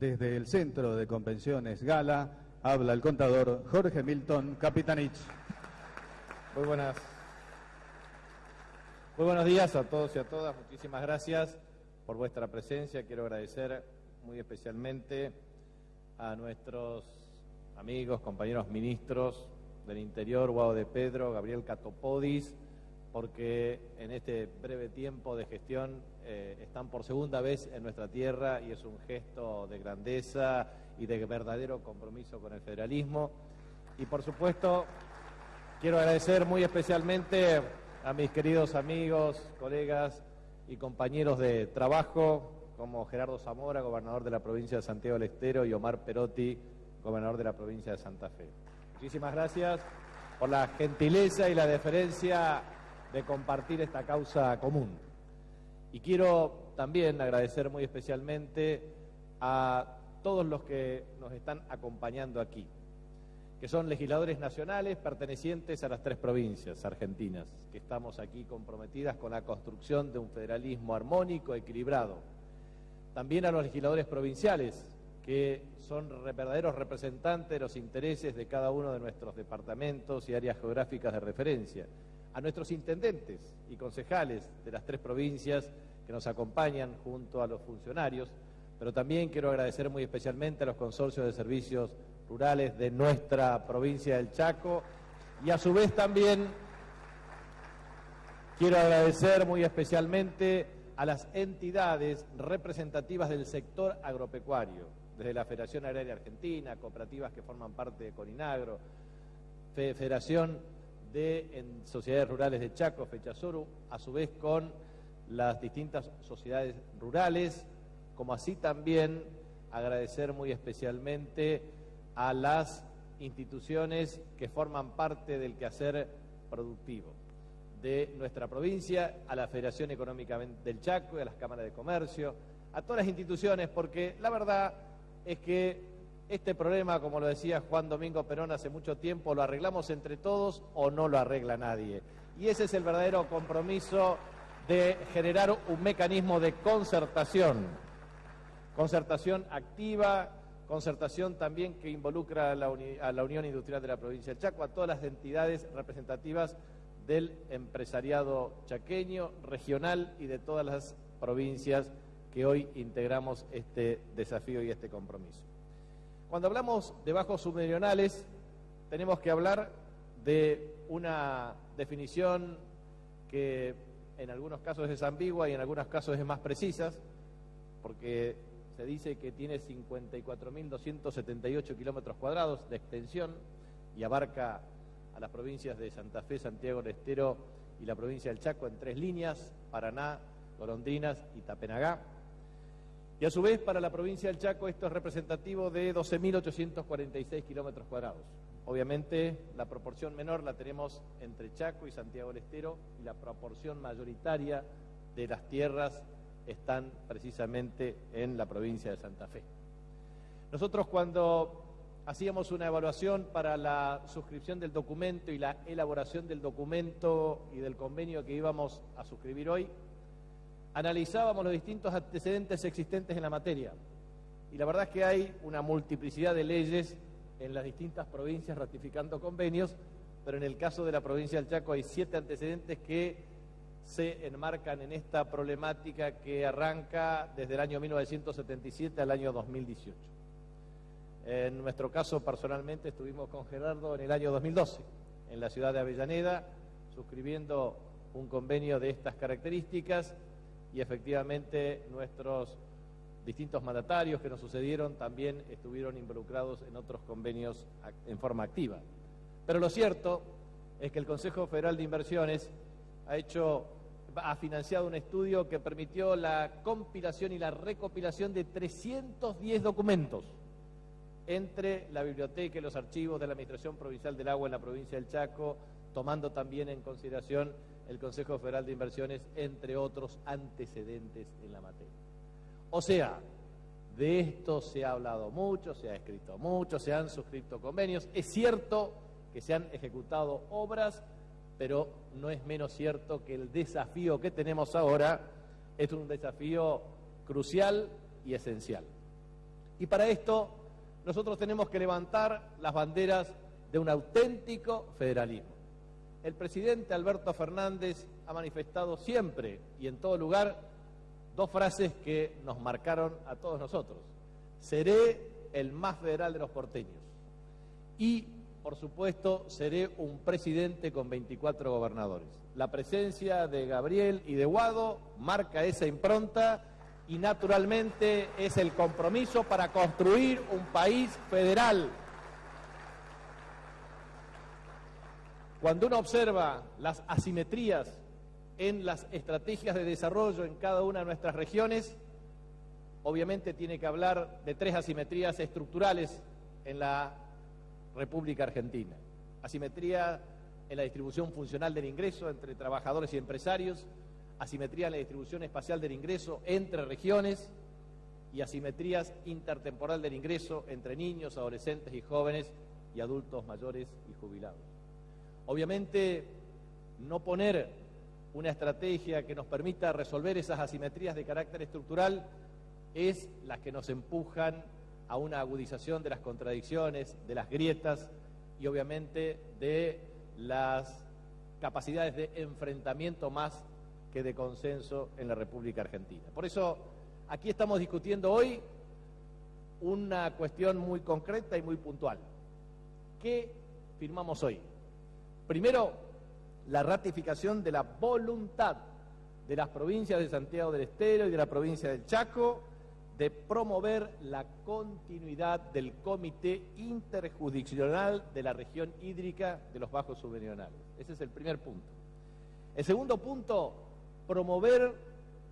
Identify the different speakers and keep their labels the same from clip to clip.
Speaker 1: Desde el Centro de Convenciones Gala habla el contador Jorge Milton Capitanich.
Speaker 2: Muy buenas. Muy buenos días a todos y a todas. Muchísimas gracias por vuestra presencia. Quiero agradecer muy especialmente a nuestros amigos, compañeros ministros del Interior, Guado de Pedro, Gabriel Catopodis, porque en este breve tiempo de gestión eh, están por segunda vez en nuestra tierra y es un gesto de grandeza y de verdadero compromiso con el federalismo. Y por supuesto, quiero agradecer muy especialmente a mis queridos amigos, colegas y compañeros de trabajo, como Gerardo Zamora, gobernador de la provincia de Santiago del Estero, y Omar Perotti, gobernador de la provincia de Santa Fe. Muchísimas gracias por la gentileza y la deferencia de compartir esta causa común. Y quiero también agradecer muy especialmente a todos los que nos están acompañando aquí, que son legisladores nacionales pertenecientes a las tres provincias argentinas, que estamos aquí comprometidas con la construcción de un federalismo armónico, equilibrado. También a los legisladores provinciales, que son verdaderos representantes de los intereses de cada uno de nuestros departamentos y áreas geográficas de referencia a nuestros intendentes y concejales de las tres provincias que nos acompañan junto a los funcionarios, pero también quiero agradecer muy especialmente a los consorcios de servicios rurales de nuestra provincia del Chaco y a su vez también quiero agradecer muy especialmente a las entidades representativas del sector agropecuario, desde la Federación Agraria Argentina, cooperativas que forman parte de Corinagro, Federación de en sociedades rurales de Chaco, Fechazuru, a su vez con las distintas sociedades rurales, como así también agradecer muy especialmente a las instituciones que forman parte del quehacer productivo de nuestra provincia, a la Federación Económica del Chaco y a las cámaras de comercio, a todas las instituciones, porque la verdad es que este problema, como lo decía Juan Domingo Perón hace mucho tiempo, lo arreglamos entre todos o no lo arregla nadie. Y ese es el verdadero compromiso de generar un mecanismo de concertación, concertación activa, concertación también que involucra a la, a la Unión Industrial de la provincia del Chaco, a todas las entidades representativas del empresariado chaqueño, regional y de todas las provincias que hoy integramos este desafío y este compromiso. Cuando hablamos de bajos submeridionales, tenemos que hablar de una definición que en algunos casos es ambigua y en algunos casos es más precisa, porque se dice que tiene 54.278 kilómetros cuadrados de extensión y abarca a las provincias de Santa Fe, Santiago del Estero y la provincia del Chaco en tres líneas, Paraná, Golondrinas y Tapenagá. Y a su vez, para la provincia del Chaco, esto es representativo de 12.846 kilómetros cuadrados. Obviamente, la proporción menor la tenemos entre Chaco y Santiago del Estero, y la proporción mayoritaria de las tierras están precisamente en la provincia de Santa Fe. Nosotros cuando hacíamos una evaluación para la suscripción del documento y la elaboración del documento y del convenio que íbamos a suscribir hoy, analizábamos los distintos antecedentes existentes en la materia. Y la verdad es que hay una multiplicidad de leyes en las distintas provincias ratificando convenios, pero en el caso de la provincia del Chaco hay siete antecedentes que se enmarcan en esta problemática que arranca desde el año 1977 al año 2018. En nuestro caso, personalmente, estuvimos con Gerardo en el año 2012, en la ciudad de Avellaneda, suscribiendo un convenio de estas características y efectivamente nuestros distintos mandatarios que nos sucedieron también estuvieron involucrados en otros convenios en forma activa. Pero lo cierto es que el Consejo Federal de Inversiones ha hecho ha financiado un estudio que permitió la compilación y la recopilación de 310 documentos entre la biblioteca y los archivos de la Administración Provincial del Agua en la provincia del Chaco, tomando también en consideración el Consejo Federal de Inversiones, entre otros antecedentes en la materia. O sea, de esto se ha hablado mucho, se ha escrito mucho, se han suscrito convenios. Es cierto que se han ejecutado obras, pero no es menos cierto que el desafío que tenemos ahora es un desafío crucial y esencial. Y para esto nosotros tenemos que levantar las banderas de un auténtico federalismo. El presidente Alberto Fernández ha manifestado siempre y en todo lugar dos frases que nos marcaron a todos nosotros. Seré el más federal de los porteños. Y, por supuesto, seré un presidente con 24 gobernadores. La presencia de Gabriel y de Guado marca esa impronta y naturalmente es el compromiso para construir un país federal. Cuando uno observa las asimetrías en las estrategias de desarrollo en cada una de nuestras regiones, obviamente tiene que hablar de tres asimetrías estructurales en la República Argentina. Asimetría en la distribución funcional del ingreso entre trabajadores y empresarios, asimetría en la distribución espacial del ingreso entre regiones y asimetrías intertemporal del ingreso entre niños, adolescentes y jóvenes y adultos mayores y jubilados. Obviamente, no poner una estrategia que nos permita resolver esas asimetrías de carácter estructural es las que nos empujan a una agudización de las contradicciones, de las grietas y obviamente de las capacidades de enfrentamiento más que de consenso en la República Argentina. Por eso aquí estamos discutiendo hoy una cuestión muy concreta y muy puntual. ¿Qué firmamos hoy? Primero, la ratificación de la voluntad de las provincias de Santiago del Estero y de la provincia del Chaco de promover la continuidad del Comité Interjurisdiccional de la Región Hídrica de los Bajos Submeridionales. Ese es el primer punto. El segundo punto, promover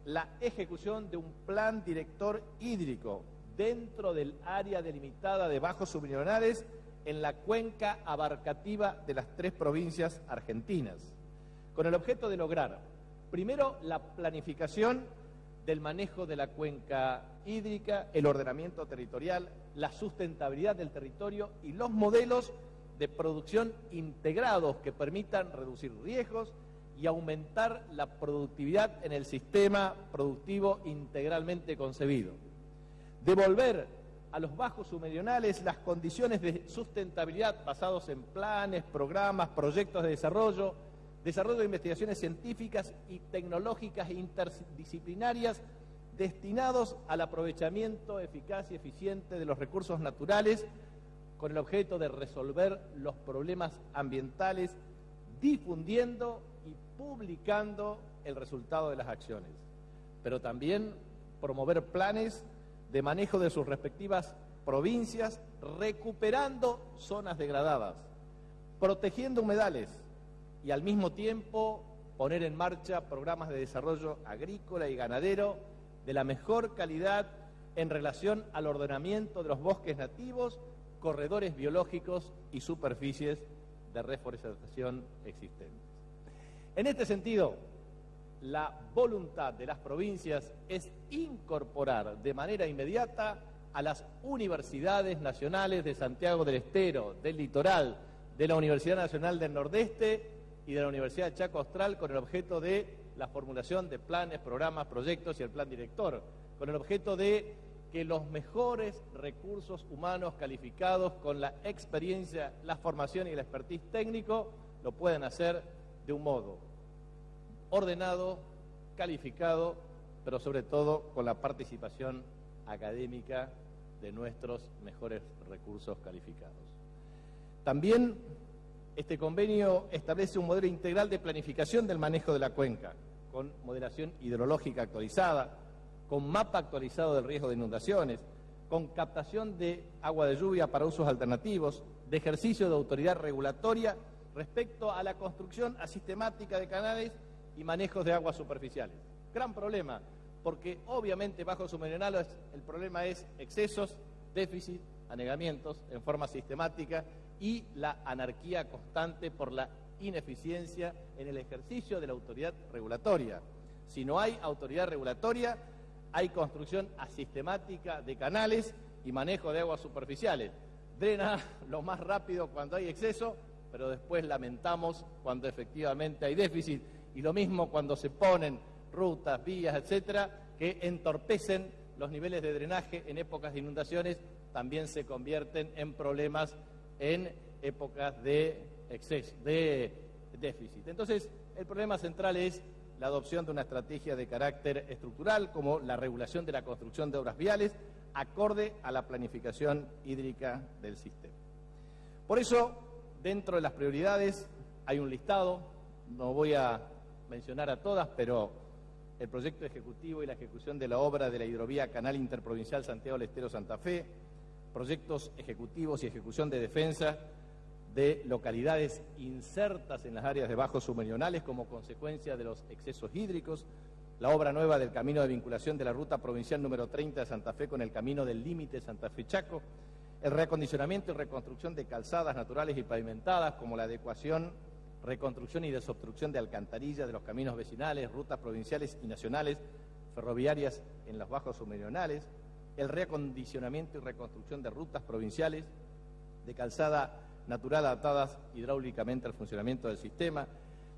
Speaker 2: la ejecución de un plan director hídrico dentro del área delimitada de Bajos Submeridionales en la cuenca abarcativa de las tres provincias argentinas, con el objeto de lograr, primero, la planificación del manejo de la cuenca hídrica, el ordenamiento territorial, la sustentabilidad del territorio y los modelos de producción integrados que permitan reducir riesgos y aumentar la productividad en el sistema productivo integralmente concebido. Devolver a los bajos submeridionales las condiciones de sustentabilidad basados en planes, programas, proyectos de desarrollo, desarrollo de investigaciones científicas y tecnológicas interdisciplinarias destinados al aprovechamiento eficaz y eficiente de los recursos naturales con el objeto de resolver los problemas ambientales, difundiendo y publicando el resultado de las acciones, pero también promover planes de manejo de sus respectivas provincias, recuperando zonas degradadas, protegiendo humedales, y al mismo tiempo poner en marcha programas de desarrollo agrícola y ganadero de la mejor calidad en relación al ordenamiento de los bosques nativos, corredores biológicos y superficies de reforestación existentes. En este sentido, la voluntad de las provincias es incorporar de manera inmediata a las universidades nacionales de Santiago del Estero, del Litoral, de la Universidad Nacional del Nordeste y de la Universidad de Chaco Austral con el objeto de la formulación de planes, programas, proyectos y el plan director, con el objeto de que los mejores recursos humanos calificados con la experiencia, la formación y el expertise técnico lo puedan hacer de un modo ordenado, calificado, pero sobre todo con la participación académica de nuestros mejores recursos calificados. También este convenio establece un modelo integral de planificación del manejo de la cuenca, con modelación hidrológica actualizada, con mapa actualizado del riesgo de inundaciones, con captación de agua de lluvia para usos alternativos, de ejercicio de autoridad regulatoria respecto a la construcción asistemática de canales y manejos de aguas superficiales. Gran problema, porque obviamente bajo submeridionales el problema es excesos, déficit, anegamientos en forma sistemática y la anarquía constante por la ineficiencia en el ejercicio de la autoridad regulatoria. Si no hay autoridad regulatoria, hay construcción asistemática de canales y manejo de aguas superficiales. Drena lo más rápido cuando hay exceso, pero después lamentamos cuando efectivamente hay déficit. Y lo mismo cuando se ponen rutas, vías, etcétera, que entorpecen los niveles de drenaje en épocas de inundaciones también se convierten en problemas en épocas de de déficit. Entonces, el problema central es la adopción de una estrategia de carácter estructural como la regulación de la construcción de obras viales acorde a la planificación hídrica del sistema. Por eso, dentro de las prioridades hay un listado, no voy a mencionar a todas, pero el proyecto ejecutivo y la ejecución de la obra de la hidrovía Canal Interprovincial Santiago del Estero Santa Fe, proyectos ejecutivos y ejecución de defensa de localidades insertas en las áreas de bajos submeridionales como consecuencia de los excesos hídricos, la obra nueva del camino de vinculación de la ruta provincial número 30 de Santa Fe con el camino del límite Santa Fe-Chaco, el reacondicionamiento y reconstrucción de calzadas naturales y pavimentadas como la adecuación, reconstrucción y desobstrucción de alcantarillas de los caminos vecinales, rutas provinciales y nacionales, ferroviarias en los bajos submeridionales, el reacondicionamiento y reconstrucción de rutas provinciales de calzada natural adaptadas hidráulicamente al funcionamiento del sistema,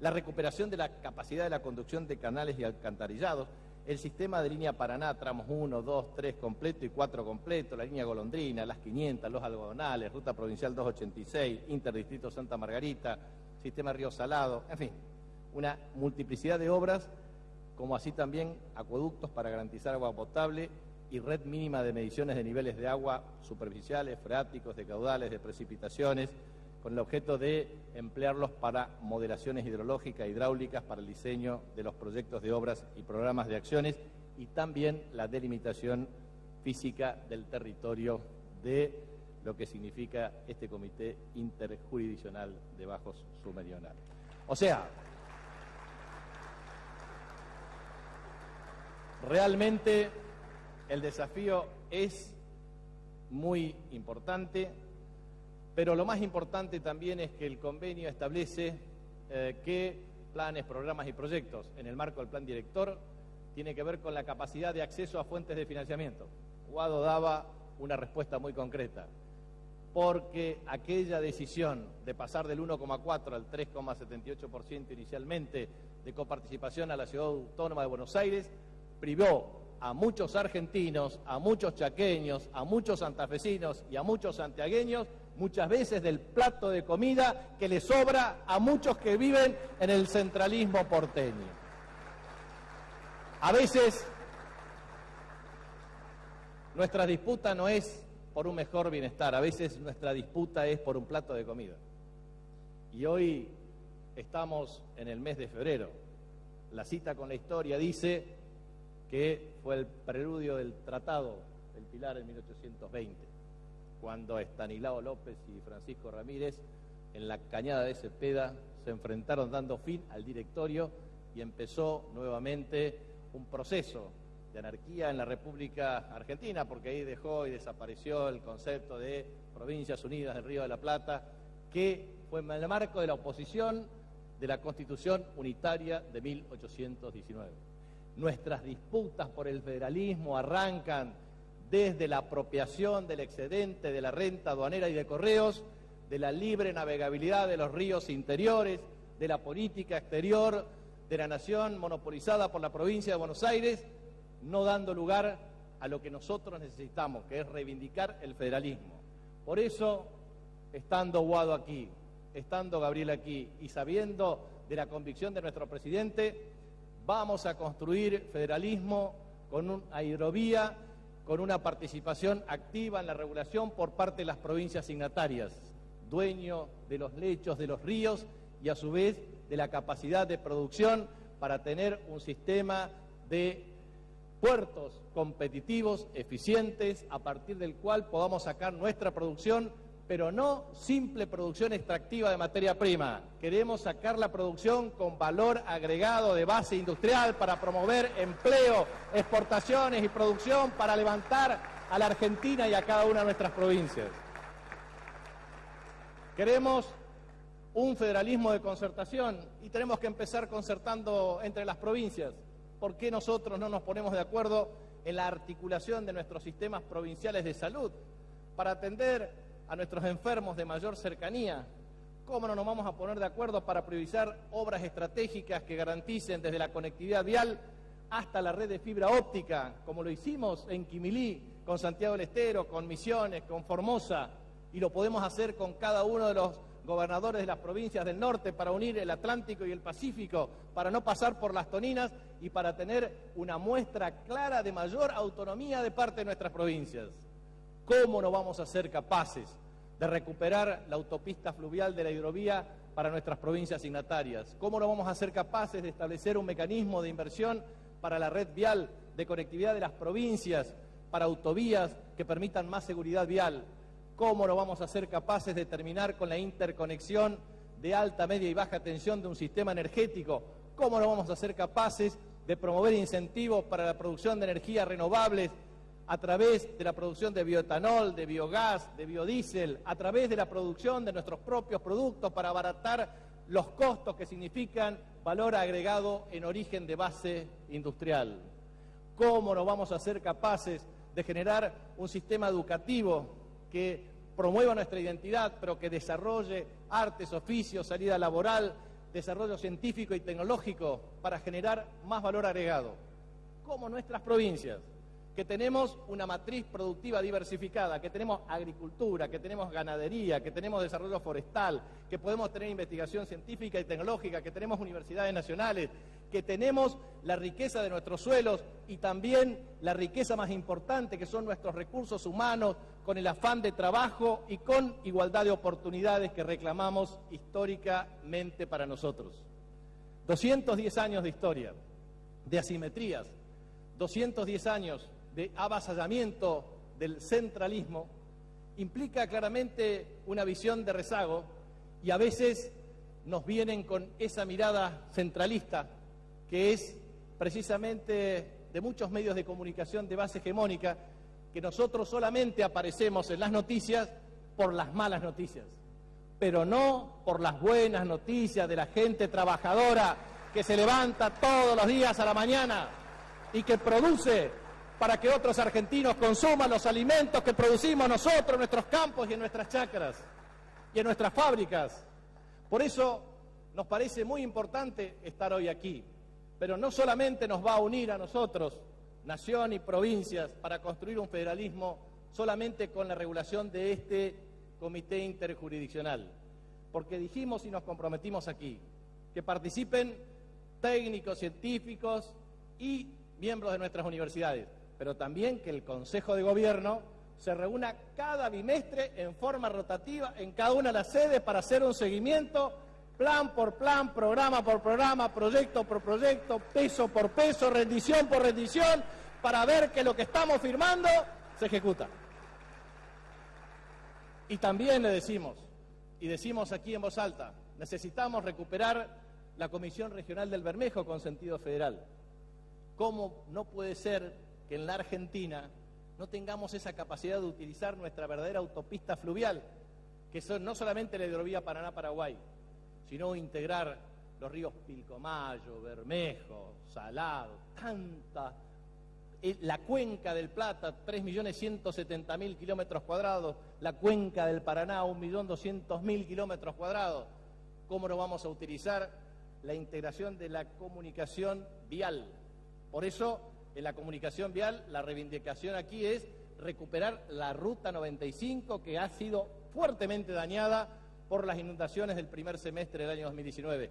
Speaker 2: la recuperación de la capacidad de la conducción de canales y alcantarillados, el sistema de línea Paraná, tramos 1, 2, 3 completo y 4 completo, la línea Golondrina, las 500, los algodonales, ruta provincial 286, interdistrito Santa Margarita, sistema Río Salado, en fin, una multiplicidad de obras, como así también acueductos para garantizar agua potable y red mínima de mediciones de niveles de agua superficiales, freáticos, de caudales, de precipitaciones, con el objeto de emplearlos para modelaciones hidrológicas, hidráulicas, para el diseño de los proyectos de obras y programas de acciones y también la delimitación física del territorio de lo que significa este Comité Interjurisdiccional de Bajos Submeridionales. O sea, realmente el desafío es muy importante, pero lo más importante también es que el convenio establece eh, que planes, programas y proyectos en el marco del plan director tiene que ver con la capacidad de acceso a fuentes de financiamiento. Guado daba una respuesta muy concreta, porque aquella decisión de pasar del 1,4 al 3,78% inicialmente de coparticipación a la Ciudad Autónoma de Buenos Aires privó a muchos argentinos, a muchos chaqueños, a muchos santafesinos y a muchos santiagueños muchas veces del plato de comida que le sobra a muchos que viven en el centralismo porteño. A veces nuestra disputa no es por un mejor bienestar, a veces nuestra disputa es por un plato de comida. Y hoy estamos en el mes de febrero. La cita con la historia dice que fue el preludio del Tratado del Pilar en 1820, cuando Estanislao López y Francisco Ramírez en la cañada de Cepeda se enfrentaron dando fin al directorio y empezó nuevamente un proceso de anarquía en la República Argentina, porque ahí dejó y desapareció el concepto de Provincias Unidas del Río de la Plata, que fue en el marco de la oposición de la Constitución Unitaria de 1819. Nuestras disputas por el federalismo arrancan desde la apropiación del excedente de la renta aduanera y de correos, de la libre navegabilidad de los ríos interiores, de la política exterior de la nación monopolizada por la provincia de Buenos Aires, no dando lugar a lo que nosotros necesitamos, que es reivindicar el federalismo. Por eso, estando Guado aquí, estando Gabriel aquí y sabiendo de la convicción de nuestro presidente, Vamos a construir federalismo con una hidrovía, con una participación activa en la regulación por parte de las provincias signatarias, dueño de los lechos de los ríos y a su vez de la capacidad de producción para tener un sistema de puertos competitivos, eficientes, a partir del cual podamos sacar nuestra producción pero no simple producción extractiva de materia prima. Queremos sacar la producción con valor agregado de base industrial para promover empleo, exportaciones y producción para levantar a la Argentina y a cada una de nuestras provincias. Queremos un federalismo de concertación y tenemos que empezar concertando entre las provincias. ¿Por qué nosotros no nos ponemos de acuerdo en la articulación de nuestros sistemas provinciales de salud para atender a nuestros enfermos de mayor cercanía. ¿Cómo no nos vamos a poner de acuerdo para priorizar obras estratégicas que garanticen desde la conectividad vial hasta la red de fibra óptica, como lo hicimos en Quimilí, con Santiago del Estero, con Misiones, con Formosa, y lo podemos hacer con cada uno de los gobernadores de las provincias del norte para unir el Atlántico y el Pacífico, para no pasar por las toninas y para tener una muestra clara de mayor autonomía de parte de nuestras provincias. ¿Cómo no vamos a ser capaces de recuperar la autopista fluvial de la hidrovía para nuestras provincias signatarias? ¿Cómo no vamos a ser capaces de establecer un mecanismo de inversión para la red vial de conectividad de las provincias, para autovías que permitan más seguridad vial? ¿Cómo no vamos a ser capaces de terminar con la interconexión de alta, media y baja tensión de un sistema energético? ¿Cómo no vamos a ser capaces de promover incentivos para la producción de energías renovables a través de la producción de bioetanol, de biogás, de biodiesel, a través de la producción de nuestros propios productos para abaratar los costos que significan valor agregado en origen de base industrial? ¿Cómo no vamos a ser capaces de generar un sistema educativo que promueva nuestra identidad, pero que desarrolle artes, oficios, salida laboral, desarrollo científico y tecnológico para generar más valor agregado. Como nuestras provincias, que tenemos una matriz productiva diversificada, que tenemos agricultura, que tenemos ganadería, que tenemos desarrollo forestal, que podemos tener investigación científica y tecnológica, que tenemos universidades nacionales, que tenemos la riqueza de nuestros suelos y también la riqueza más importante, que son nuestros recursos humanos, con el afán de trabajo y con igualdad de oportunidades que reclamamos históricamente para nosotros. 210 años de historia, de asimetrías, 210 años de avasallamiento del centralismo, implica claramente una visión de rezago y a veces nos vienen con esa mirada centralista que es precisamente de muchos medios de comunicación de base hegemónica, que nosotros solamente aparecemos en las noticias por las malas noticias, pero no por las buenas noticias de la gente trabajadora que se levanta todos los días a la mañana y que produce para que otros argentinos consuman los alimentos que producimos nosotros en nuestros campos y en nuestras chacras y en nuestras fábricas. Por eso nos parece muy importante estar hoy aquí pero no solamente nos va a unir a nosotros, nación y provincias, para construir un federalismo solamente con la regulación de este comité interjurisdiccional, porque dijimos y nos comprometimos aquí que participen técnicos, científicos y miembros de nuestras universidades, pero también que el Consejo de Gobierno se reúna cada bimestre en forma rotativa en cada una de las sedes para hacer un seguimiento plan por plan, programa por programa, proyecto por proyecto, peso por peso, rendición por rendición, para ver que lo que estamos firmando se ejecuta. Y también le decimos, y decimos aquí en voz alta, necesitamos recuperar la Comisión Regional del Bermejo con sentido federal. ¿Cómo no puede ser que en la Argentina no tengamos esa capacidad de utilizar nuestra verdadera autopista fluvial, que son no solamente la hidrovía Paraná-Paraguay, sino integrar los ríos Pilcomayo, Bermejo, Salado, tanta, eh, la cuenca del Plata, 3.170.000 kilómetros cuadrados, la cuenca del Paraná, 1.200.000 kilómetros cuadrados. ¿Cómo no vamos a utilizar la integración de la comunicación vial? Por eso, en la comunicación vial, la reivindicación aquí es recuperar la Ruta 95 que ha sido fuertemente dañada por las inundaciones del primer semestre del año 2019.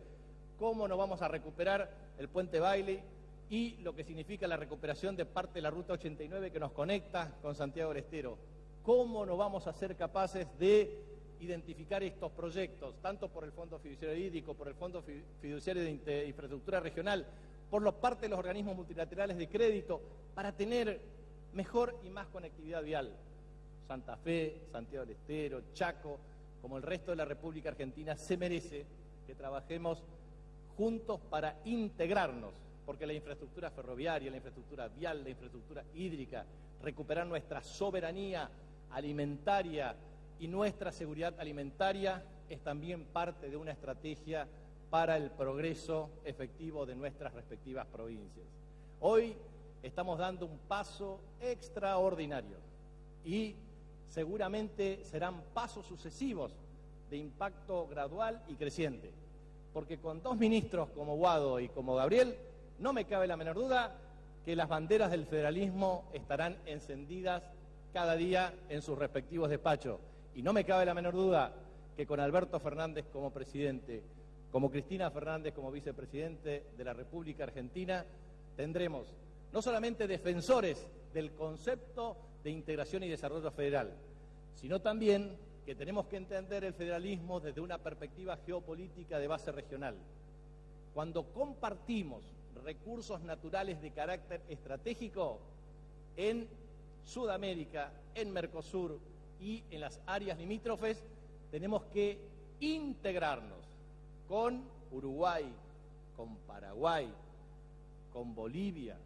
Speaker 2: ¿Cómo no vamos a recuperar el puente Bailey y lo que significa la recuperación de parte de la Ruta 89 que nos conecta con Santiago del Estero? ¿Cómo no vamos a ser capaces de identificar estos proyectos, tanto por el Fondo Fiduciario Hídrico, por el Fondo Fiduciario de Infraestructura Regional, por los parte de los organismos multilaterales de crédito, para tener mejor y más conectividad vial? Santa Fe, Santiago del Estero, Chaco, como el resto de la República Argentina, se merece que trabajemos juntos para integrarnos, porque la infraestructura ferroviaria, la infraestructura vial, la infraestructura hídrica, recuperar nuestra soberanía alimentaria y nuestra seguridad alimentaria es también parte de una estrategia para el progreso efectivo de nuestras respectivas provincias. Hoy estamos dando un paso extraordinario y seguramente serán pasos sucesivos de impacto gradual y creciente. Porque con dos ministros como Guado y como Gabriel, no me cabe la menor duda que las banderas del federalismo estarán encendidas cada día en sus respectivos despachos. Y no me cabe la menor duda que con Alberto Fernández como presidente, como Cristina Fernández como vicepresidente de la República Argentina, tendremos no solamente defensores del concepto de integración y desarrollo federal, sino también que tenemos que entender el federalismo desde una perspectiva geopolítica de base regional. Cuando compartimos recursos naturales de carácter estratégico en Sudamérica, en Mercosur y en las áreas limítrofes, tenemos que integrarnos con Uruguay, con Paraguay, con Bolivia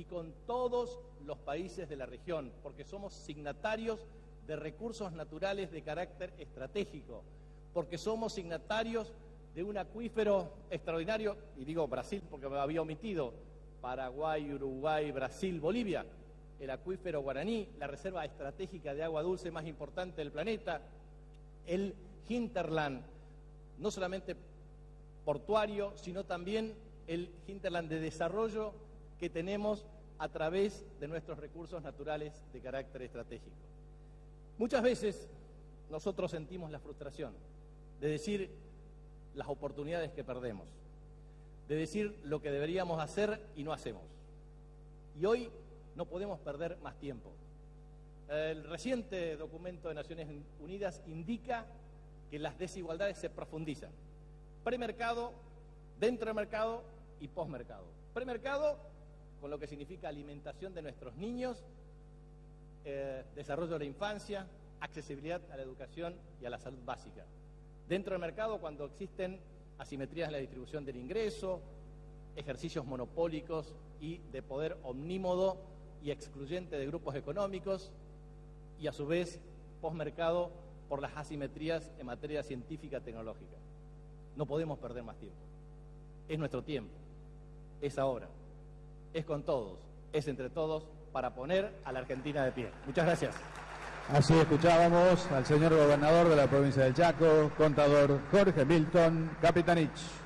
Speaker 2: y con todos los países de la región, porque somos signatarios de recursos naturales de carácter estratégico, porque somos signatarios de un acuífero extraordinario, y digo Brasil porque me había omitido, Paraguay, Uruguay, Brasil, Bolivia, el acuífero guaraní, la reserva estratégica de agua dulce más importante del planeta, el hinterland, no solamente portuario, sino también el hinterland de desarrollo que tenemos a través de nuestros recursos naturales de carácter estratégico. Muchas veces nosotros sentimos la frustración de decir las oportunidades que perdemos, de decir lo que deberíamos hacer y no hacemos. Y hoy no podemos perder más tiempo. El reciente documento de Naciones Unidas indica que las desigualdades se profundizan. Premercado, dentro del mercado y posmercado. Premercado con lo que significa alimentación de nuestros niños, eh, desarrollo de la infancia, accesibilidad a la educación y a la salud básica. Dentro del mercado, cuando existen asimetrías en la distribución del ingreso, ejercicios monopólicos y de poder omnímodo y excluyente de grupos económicos, y a su vez posmercado por las asimetrías en materia científica tecnológica. No podemos perder más tiempo. Es nuestro tiempo, es ahora, es con todos, es entre todos para poner a la Argentina de pie. Muchas gracias.
Speaker 1: Así escuchábamos al señor gobernador de la provincia del Chaco, contador Jorge Milton Capitanich.